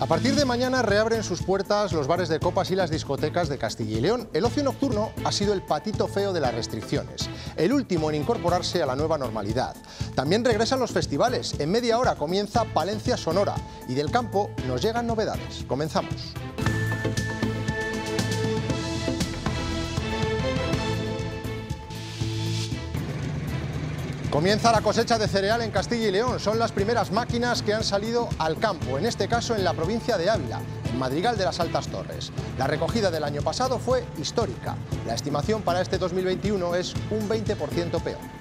A partir de mañana reabren sus puertas los bares de copas y las discotecas de Castilla y León. El ocio nocturno ha sido el patito feo de las restricciones, el último en incorporarse a la nueva normalidad. También regresan los festivales. En media hora comienza Palencia Sonora y del campo nos llegan novedades. Comenzamos. Comienza la cosecha de cereal en Castilla y León. Son las primeras máquinas que han salido al campo, en este caso en la provincia de Ávila, en Madrigal de las Altas Torres. La recogida del año pasado fue histórica. La estimación para este 2021 es un 20% peor.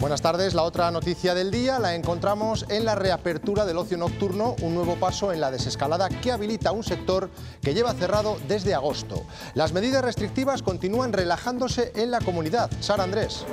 Buenas tardes. La otra noticia del día la encontramos en la reapertura del ocio nocturno, un nuevo paso en la desescalada que habilita un sector que lleva cerrado desde agosto. Las medidas restrictivas continúan relajándose en la comunidad. Sara Andrés.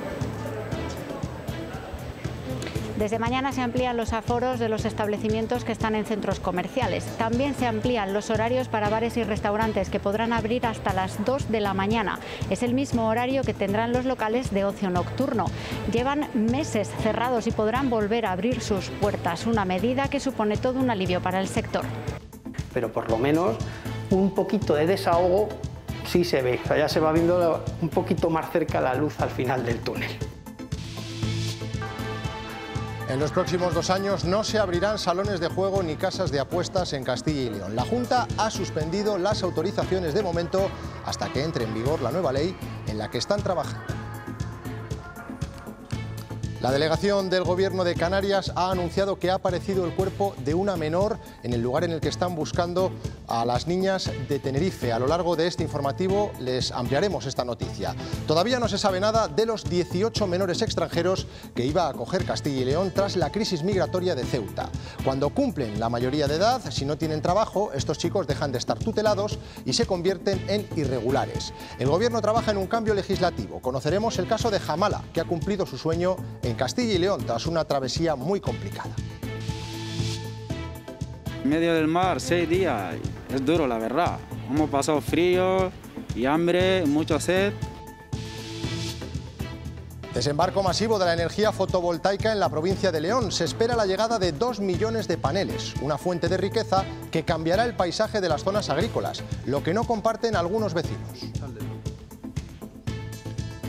Desde mañana se amplían los aforos de los establecimientos que están en centros comerciales. También se amplían los horarios para bares y restaurantes que podrán abrir hasta las 2 de la mañana. Es el mismo horario que tendrán los locales de ocio nocturno. Llevan meses cerrados y podrán volver a abrir sus puertas, una medida que supone todo un alivio para el sector. Pero por lo menos un poquito de desahogo sí se ve, ya se va viendo un poquito más cerca la luz al final del túnel. En los próximos dos años no se abrirán salones de juego ni casas de apuestas en Castilla y León. La Junta ha suspendido las autorizaciones de momento hasta que entre en vigor la nueva ley en la que están trabajando. La delegación del Gobierno de Canarias ha anunciado que ha aparecido el cuerpo de una menor en el lugar en el que están buscando a las niñas de Tenerife. A lo largo de este informativo les ampliaremos esta noticia. Todavía no se sabe nada de los 18 menores extranjeros que iba a acoger Castilla y León tras la crisis migratoria de Ceuta. Cuando cumplen la mayoría de edad, si no tienen trabajo, estos chicos dejan de estar tutelados y se convierten en irregulares. El Gobierno trabaja en un cambio legislativo. Conoceremos el caso de Jamala, que ha cumplido su sueño en Castilla y León tras una travesía muy complicada. En medio del mar, seis días, es duro la verdad. Hemos pasado frío y hambre, mucha sed. Desembarco masivo de la energía fotovoltaica en la provincia de León. Se espera la llegada de dos millones de paneles, una fuente de riqueza que cambiará el paisaje de las zonas agrícolas, lo que no comparten algunos vecinos.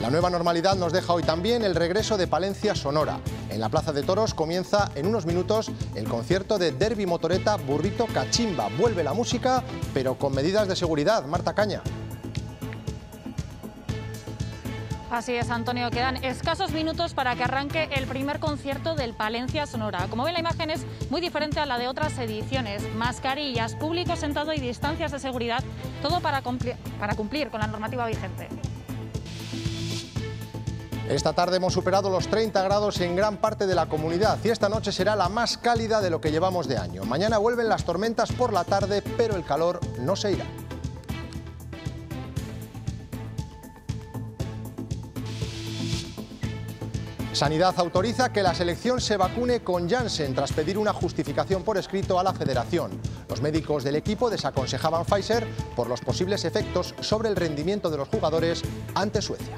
La nueva normalidad nos deja hoy también el regreso de Palencia Sonora. En la Plaza de Toros comienza en unos minutos el concierto de Derby Motoreta Burrito Cachimba. Vuelve la música, pero con medidas de seguridad. Marta Caña. Así es, Antonio. Quedan escasos minutos para que arranque el primer concierto del Palencia Sonora. Como ven, la imagen es muy diferente a la de otras ediciones. Mascarillas, público sentado y distancias de seguridad, todo para cumplir, para cumplir con la normativa vigente. Esta tarde hemos superado los 30 grados en gran parte de la comunidad y esta noche será la más cálida de lo que llevamos de año. Mañana vuelven las tormentas por la tarde, pero el calor no se irá. Sanidad autoriza que la selección se vacune con Janssen tras pedir una justificación por escrito a la federación. Los médicos del equipo desaconsejaban Pfizer por los posibles efectos sobre el rendimiento de los jugadores ante Suecia.